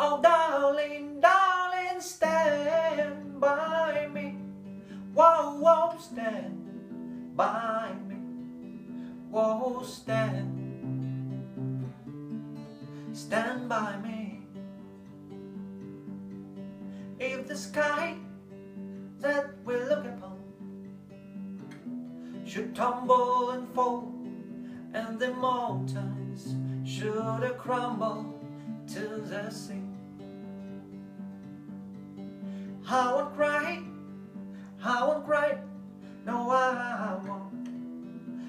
Oh, darling, darling, stand by me. Whoa, whoa, stand by me. Whoa, stand. Stand by me. If the sky that we look upon should tumble and fall, and the mountains should crumble to the sea. I won't cry, I won't cry, no I won't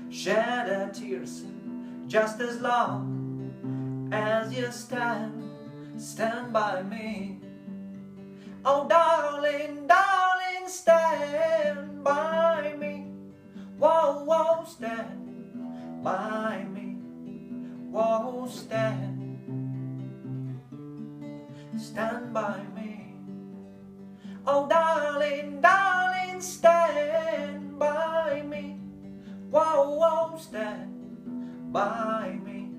shed a tears just as long as you stand, stand by me. Oh darling, darling, stand by me. Whoa, whoa, stand by me. Whoa, stand, stand by me. Oh darling, darling, stand by me. Whoa, whoa, stand by me.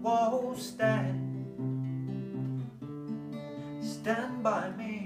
Whoa, stand stand by me.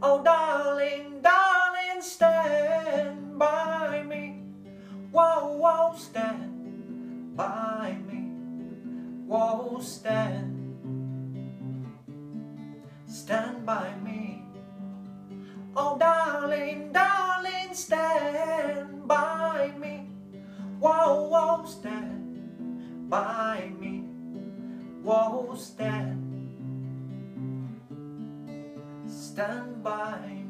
Oh, darling, darling, stand by me. Whoa, whoa, stand by me. Whoa, stand, stand by me. Oh, darling, darling, stand by me. Whoa, whoa, stand by me. Whoa, stand, stand by.